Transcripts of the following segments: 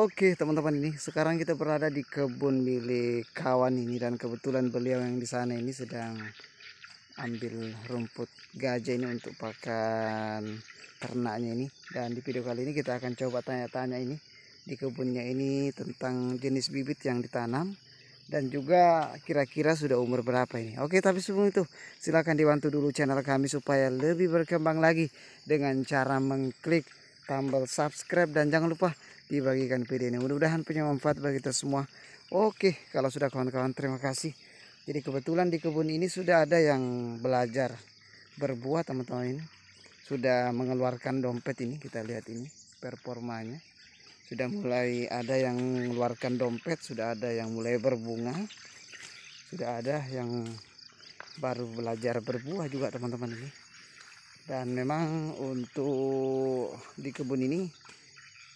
Oke teman-teman ini sekarang kita berada di kebun milik kawan ini dan kebetulan beliau yang di sana ini sedang ambil rumput gajah ini untuk pakan ternaknya ini dan di video kali ini kita akan coba tanya-tanya ini di kebunnya ini tentang jenis bibit yang ditanam dan juga kira-kira sudah umur berapa ini. Oke, tapi sebelum itu silahkan dibantu dulu channel kami supaya lebih berkembang lagi dengan cara mengklik tombol subscribe dan jangan lupa dibagikan video ini. Mudah-mudahan punya manfaat bagi kita semua. Oke, kalau sudah kawan-kawan terima kasih. Jadi kebetulan di kebun ini sudah ada yang belajar berbuah teman-teman ini. Sudah mengeluarkan dompet ini, kita lihat ini performanya. Sudah mulai ada yang mengeluarkan dompet, sudah ada yang mulai berbunga. Sudah ada yang baru belajar berbuah juga teman-teman ini. Dan memang untuk di kebun ini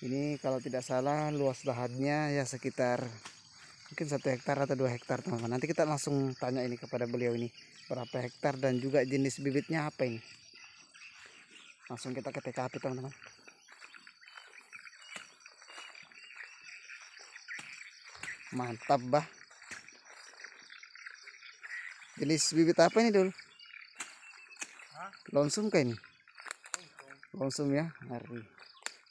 ini kalau tidak salah luas lahannya ya sekitar mungkin satu hektar atau dua hektar teman-teman. Nanti kita langsung tanya ini kepada beliau ini berapa hektar dan juga jenis bibitnya apa ini. Langsung kita ke TKP teman-teman. Mantap bah jenis bibit apa ini dulu lonsum kah ini? Lonsum ya hari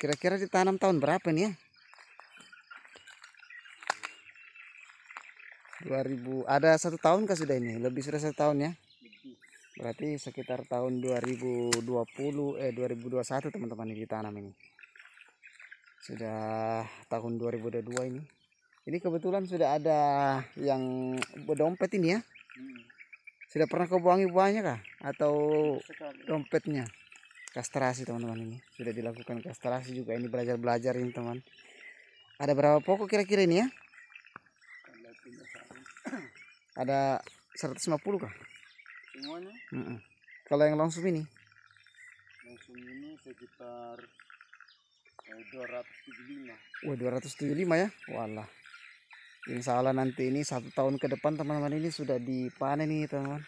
Kira-kira ditanam tahun berapa nih ya? 2000 ada satu tahun kah sudah ini? Lebih sudah satu tahun ya? Berarti sekitar tahun 2020 eh 2021 teman-teman ini ditanam ini. Sudah tahun 2022 ini. Ini kebetulan sudah ada yang berdompet ini ya. Sudah pernah kau buangi buahnya kah? Atau dompetnya? Kastrasi teman-teman ini. Sudah dilakukan kastrasi juga. Ini belajar-belajar ini teman. Ada berapa pokok kira-kira ini ya? Ada 150 kah? Semuanya? Mm -mm. kalau yang langsung ini? Langsung ini sekitar eh, 275 wah 275 ya? Walah. Insya Allah nanti ini satu tahun ke depan teman-teman ini sudah dipanen ini teman-teman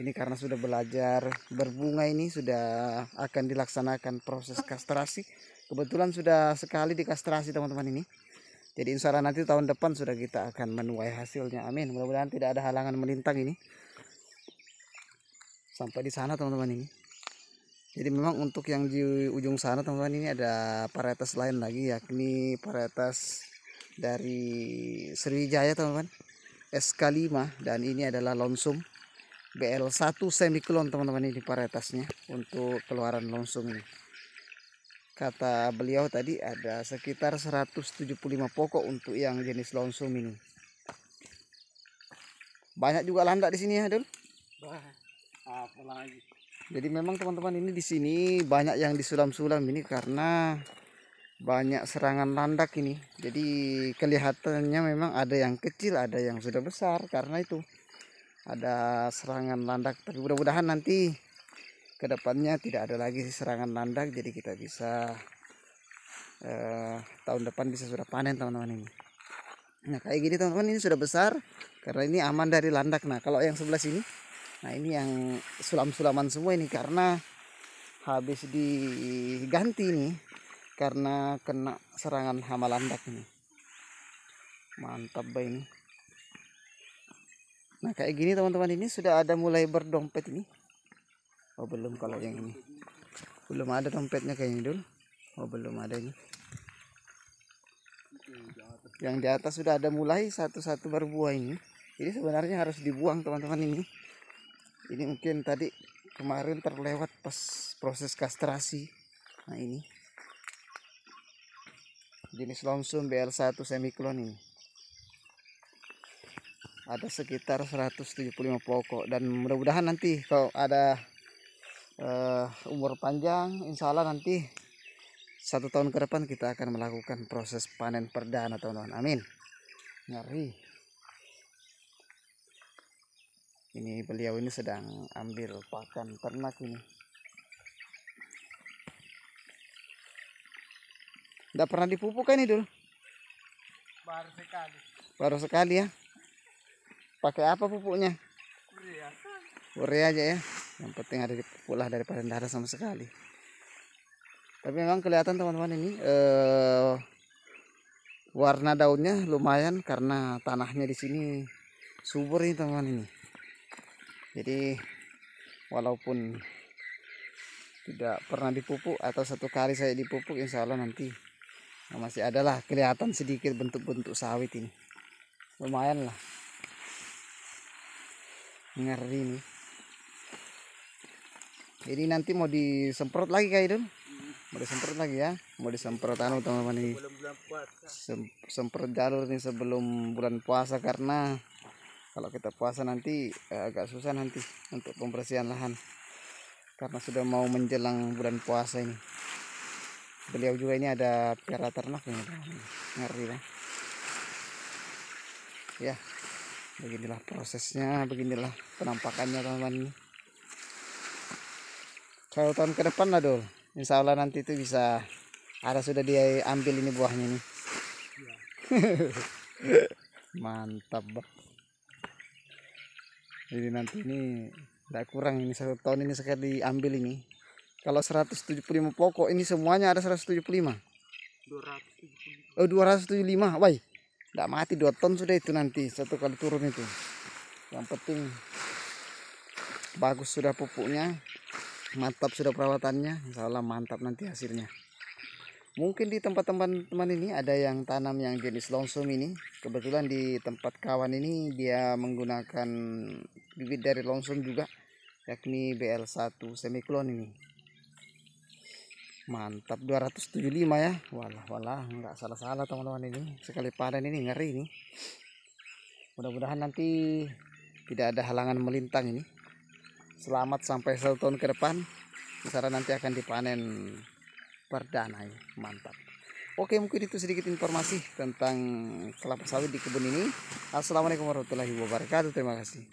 ini karena sudah belajar berbunga ini sudah akan dilaksanakan proses kastrasi. Kebetulan sudah sekali dikastrasi teman-teman ini. Jadi insya Allah nanti tahun depan sudah kita akan menuai hasilnya. Amin. Mudah-mudahan tidak ada halangan melintang ini. Sampai di sana teman-teman ini. Jadi memang untuk yang di ujung sana teman-teman ini ada varietas lain lagi yakni varietas dari Sriwijaya teman-teman. SK5 dan ini adalah lonsum BL1 semiklon teman-teman ini varietasnya untuk keluaran longsung ini. Kata beliau tadi ada sekitar 175 pokok untuk yang jenis longsung ini. Banyak juga landak di sini ya Dul? Apalagi jadi memang teman-teman ini di sini banyak yang disulam-sulam ini karena banyak serangan landak ini. Jadi kelihatannya memang ada yang kecil ada yang sudah besar karena itu ada serangan landak tapi mudah-mudahan nanti ke depannya tidak ada lagi serangan landak jadi kita bisa eh, tahun depan bisa sudah panen teman-teman ini. Nah kayak gini teman-teman ini sudah besar karena ini aman dari landak. Nah kalau yang sebelah sini nah ini yang sulam-sulaman semua ini karena habis diganti ini karena kena serangan hama landak ini. Mantap bah ini Nah kayak gini teman-teman ini sudah ada mulai berdompet ini. Oh belum kalau yang ini. Belum ada dompetnya kayaknya dulu. Oh belum ada ini. Yang di atas sudah ada mulai satu-satu berbuah ini. Jadi sebenarnya harus dibuang teman-teman ini. Ini mungkin tadi kemarin terlewat pas proses kastrasi. Nah ini. Jenis longsum BL1 semiklon ini ada sekitar 175 pokok. Dan mudah-mudahan nanti kalau ada uh, umur panjang insya Allah nanti satu tahun ke depan kita akan melakukan proses panen perdana teman-teman. Amin. Ngeri. Ini beliau ini sedang ambil pakan ternak ini. Tidak pernah dipupuk kan ini dulu baru sekali. Baru sekali ya pakai apa pupuknya? Urea aja ya. Yang penting ada di pupuk lah daripada darah sama sekali. Tapi memang kelihatan teman-teman ini eh, warna daunnya lumayan karena tanahnya di sini subur ini teman ini. Jadi walaupun tidak pernah dipupuk atau satu kali saya dipupuk insya Allah nanti masih adalah kelihatan sedikit bentuk-bentuk sawit ini. Lumayan lah ngeri nih ini nanti mau disemprot lagi kayak itu mau disemprot lagi ya? Mau disemprot anu teman-teman ini. Sem- semprot jalur nih sebelum bulan puasa karena kalau kita puasa nanti eh, agak susah nanti untuk pembersihan lahan karena sudah mau menjelang bulan puasa ini. Beliau juga ini ada piara ternak ini ngeri lah ya beginilah prosesnya beginilah penampakannya teman-teman kalau tahun ke depan lah dul. Insya Allah nanti itu bisa ada sudah dia ambil ini buahnya nih mantap bak jadi nanti ini tidak kurang ini satu tahun ini sekali ambil ini. Kalau 175 pokok ini semuanya ada 175 270. oh 275 wah tidak mati dua ton sudah itu nanti satu kali turun itu. Yang penting bagus sudah pupuknya mantap sudah perawatannya insya Allah mantap nanti hasilnya. Mungkin di tempat teman-teman ini ada yang tanam yang jenis longsum ini. Kebetulan di tempat kawan ini dia menggunakan bibit dari longsum juga yakni BL1 semiklon ini mantap 275 ya. Walah walah nggak salah-salah teman-teman ini. Sekali panen ini ngeri ini mudah-mudahan nanti tidak ada halangan melintang ini. Selamat sampai satu tahun ke depan. Misalnya nanti akan dipanen perdana ini. Mantap. Oke mungkin itu sedikit informasi tentang kelapa sawit di kebun ini. Assalamualaikum warahmatullahi wabarakatuh. Terima kasih